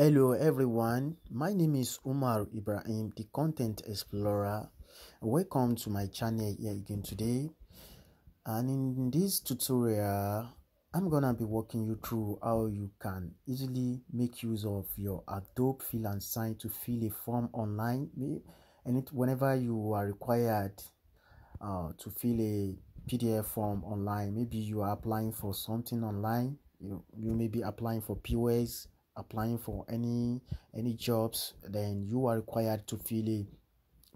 Hello everyone, my name is Umar Ibrahim, the content explorer. Welcome to my channel here again today. And in this tutorial, I'm gonna be walking you through how you can easily make use of your Adobe Fill and Sign to fill a form online. And it, whenever you are required uh, to fill a PDF form online, maybe you are applying for something online, you, you may be applying for POS applying for any any jobs then you are required to fill a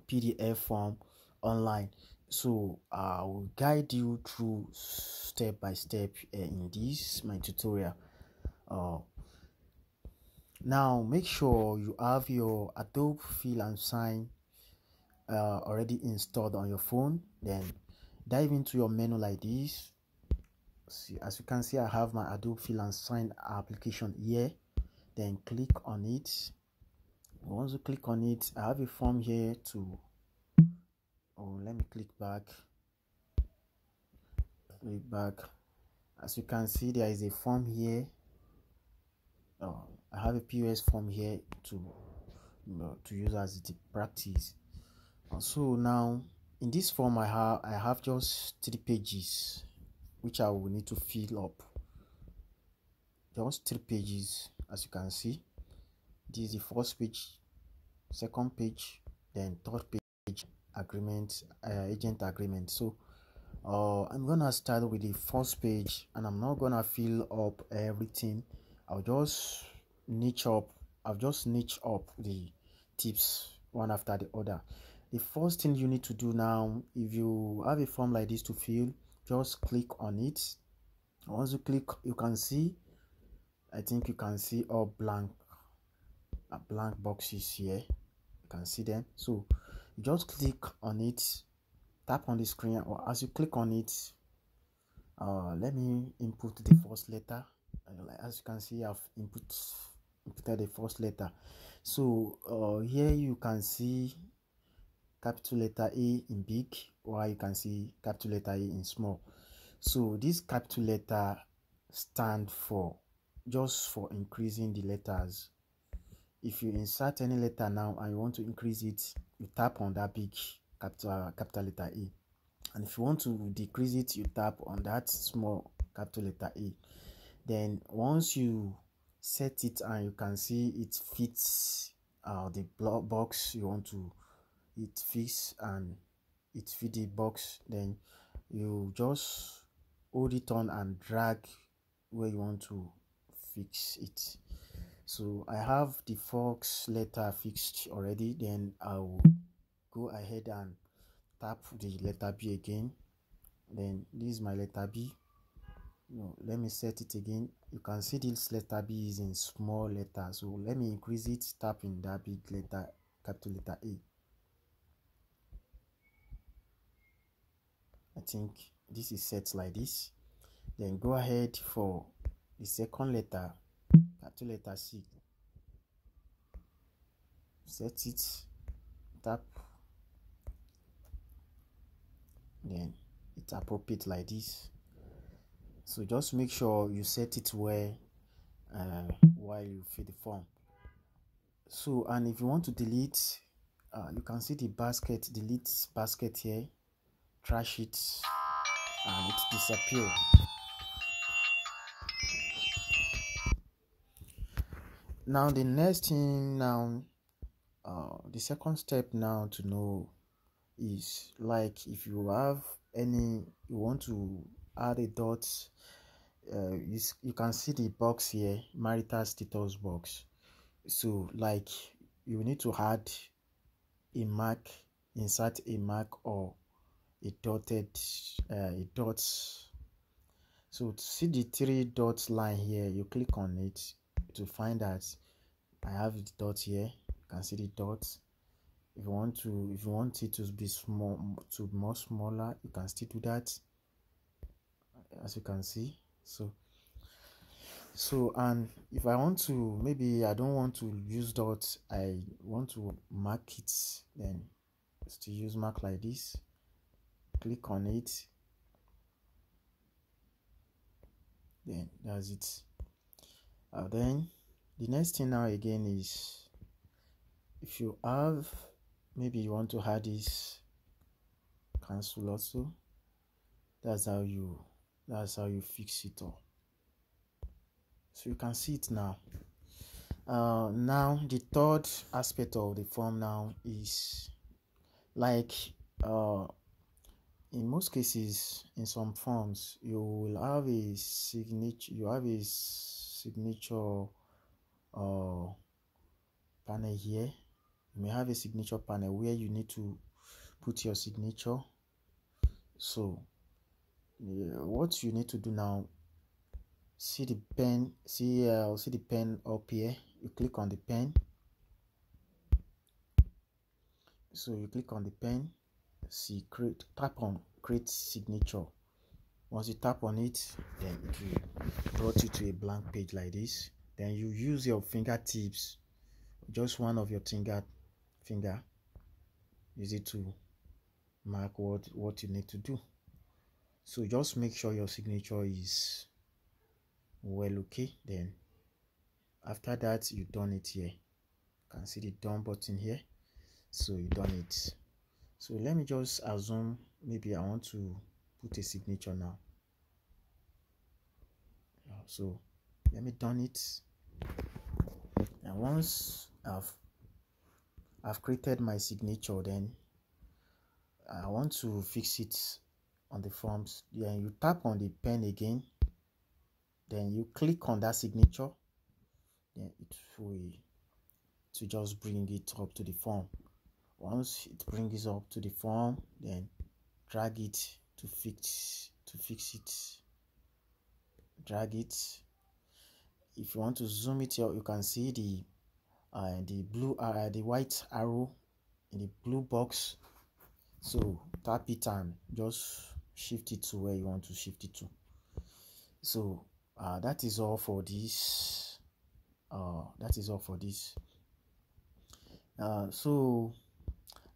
pdf form online. So i will guide you through step by step uh, in this my tutorial. Uh, now make sure you have your adobe fill and sign uh, already installed on your phone. Then dive into your menu like this. See as you can see i have my adobe fill and sign application here then click on it. Once you click on it i have a form here to oh let me click back. Click back. As you can see there is a form here. Oh, i have a pos form here to to use as the practice. So now in this form i have i have just three pages which i will need to fill up. Just three pages as you can see this is the first page second page then third page agreement uh, agent agreement. So uh, i'm gonna start with the first page and i'm not gonna fill up everything. I'll just niche up i've just niche up the tips one after the other. The first thing you need to do now if you have a form like this to fill just click on it. Once you click you can see I think you can see all blank uh, blank boxes here. You can see them. So just click on it tap on the screen or as you click on it uh, let me input the first letter. As you can see I've input inputted the first letter. So uh, here you can see capital letter A in big or you can see capital letter A in small. So this capital letter stand for just for increasing the letters. If you insert any letter now and you want to increase it you tap on that big capital capital letter a. And if you want to decrease it you tap on that small capital letter a. Then once you set it and you can see it fits uh, the box you want to it fits and it fit the box then you just hold it on and drag where you want to fix it. So i have the fox letter fixed already then i'll go ahead and tap the letter b again. Then this is my letter b. No let me set it again. You can see this letter b is in small letter so let me increase it tap in that big letter capital letter a. I think this is set like this. Then go ahead for the second letter capital letter C. Set it tap. Then it's appropriate like this. So just make sure you set it where uh, while you fill the form. So and if you want to delete uh, you can see the basket delete basket here. Trash it and it disappear now the next thing now uh the second step now to know is like if you have any you want to add a dot uh, you, you can see the box here marital status box. So like you need to add a mark insert a mark or a dotted uh, a dot. So to see the three dots line here you click on it to find that I have the dot here. You can see the dots if you want to if you want it to be small to more smaller you can still do that as you can see. So so and if I want to maybe I don't want to use dots I want to mark it then still use mark like this. Click on it. Then that's it. Uh, then the next thing now again is if you have maybe you want to add this cancel also that's how you that's how you fix it all so you can see it now. Uh, now the third aspect of the form now is like uh, in most cases in some forms you will have a signature you have a signature uh, panel here. You may have a signature panel where you need to put your signature. So yeah, what you need to do now see the pen see uh, see the pen up here. You click on the pen. So you click on the pen. See create tap on create signature. Once you tap on it then it will brought you to a blank page like this then you use your fingertips just one of your finger finger. Use it to mark what what you need to do. So just make sure your signature is well okay then. After that you done it here. You can see the done button here. So you done it. So let me just assume maybe i want to put a signature now. So let me done it. And once i've i've created my signature then i want to fix it on the forms then you tap on the pen again. Then you click on that signature. Then it will to just bring it up to the form. Once it brings up to the form then drag it to fix to fix it. Drag it if you want to zoom it out you can see the uh, the blue uh, the white arrow in the blue box. So tap it and just shift it to where you want to shift it to. So uh, that is all for this uh, that is all for this. Uh, so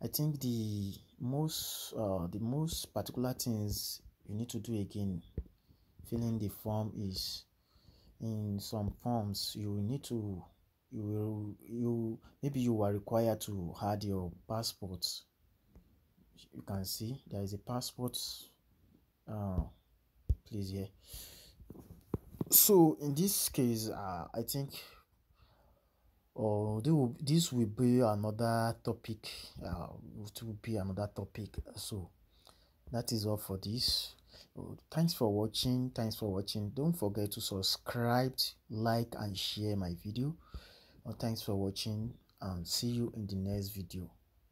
I think the most uh, the most particular things you need to do again filling the form is in some forms you will need to you will you maybe you are required to add your passport. You can see there is a passport uh, please here so in this case uh, i think or oh, this will be another topic uh, it will be another topic. So that is all for this thanks for watching thanks for watching. Don't forget to subscribe like and share my video. Thanks for watching and see you in the next video